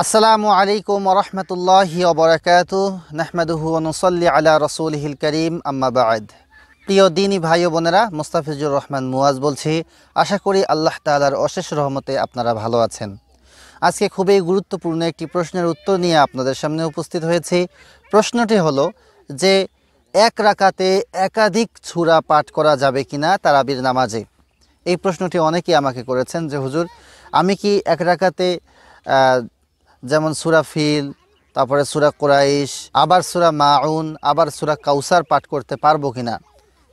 আসসালামু আলাইকুম রহমতুল্লাহি ওবরাকাতু নাহমাদুহু অনুসল্লি আলা রসুলহিল করিম, আম্মা বাদ। প্রিয় দিনী ভাই বোনেরা, মুস্তাফিজুর রহমান মুয়াজ বলছি, আশা করি আল্লাহ তাআলার অশেষ রহমতে আপনারা ভালো আছেন। আজকে খুবই গুরুত্বপূর্ণ একটি প্রশ্নের উত্তর নিয়ে আপনাদের সামনে উপস্থিত হয়েছি। প্রশ্নটি হলো যে, এক রাকাতে একাধিক ছুরা পাঠ করা যাবে কিনা তারাবির নামাজে? এই প্রশ্নটি অনেকেই আমাকে করেছেন যে, হুজুর, আমি কি এক রাকাতে যেমন সুরা ফিল, তারপরে সুরা কোরাইশ, আবার সুরা মাউন, আবার সুরা কাউসার পাঠ করতে পারব কিনা?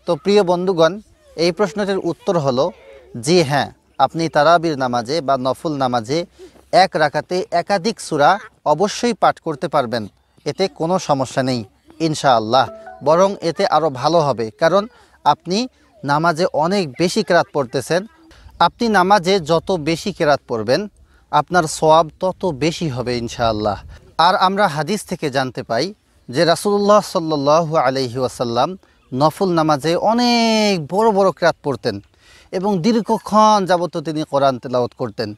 তো প্রিয় বন্ধুগণ, এই প্রশ্নটির উত্তর হলো, জি হ্যাঁ আপনি তারাবির নামাজে বা নফল নামাজে এক রাখাতে একাধিক সুরা অবশ্যই পাঠ করতে পারবেন। এতে কোনো সমস্যা নেই, ইনশাআল্লাহ। বরং এতে আরও ভালো হবে, কারণ আপনি নামাজে অনেক বেশি কেরাত পড়তেছেন। আপনি নামাজে যত বেশি কেরাত পড়বেন আপনার সোয়াব তত বেশি হবে ইনশাআল্লাহ। আর আমরা হাদিস থেকে জানতে পাই যে রাসুল্লাহ সাল্লু আলহি ওয়াসাল্লাম নফল নামাজে অনেক বড় বড় ক্রাত পড়তেন এবং দীর্ঘক্ষণ যাবত তিনি কোরআন তেলাওয়াত করতেন।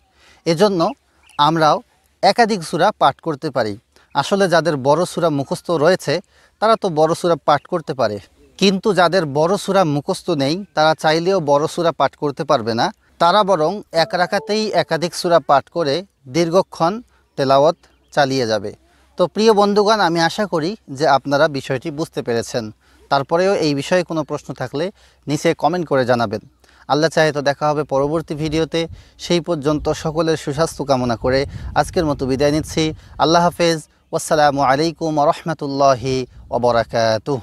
এজন্য আমরাও একাধিক সূরা পাঠ করতে পারি। আসলে যাদের বড় সূরা মুখস্থ রয়েছে, তারা তো বড় সূরা পাঠ করতে পারে। কিন্তু যাদের বড় সূরা মুখস্থ নেই, তারা চাইলেও বড় সূরা পাঠ করতে পারবে না। তারা বরং এক রাখাতেই একাধিক সূরা পাঠ করে দীর্ঘক্ষণ তেলাওয়াত চালিয়ে যাবে। তো প্রিয় বন্ধুগণ, আমি আশা করি যে আপনারা বিষয়টি বুঝতে পেরেছেন। তারপরেও এই বিষয়ে কোনো প্রশ্ন থাকলে নিচে কমেন্ট করে জানাবেন। আল্লাহ চাহে তো দেখা হবে পরবর্তী ভিডিওতে। সেই পর্যন্ত সকলের সুস্বাস্থ্য কামনা করে আজকের মতো বিদায় নিচ্ছি। আল্লাহ হাফেজ। আসসালামু আলাইকুম রহমতুল্লাহি ওবরাকাতুহ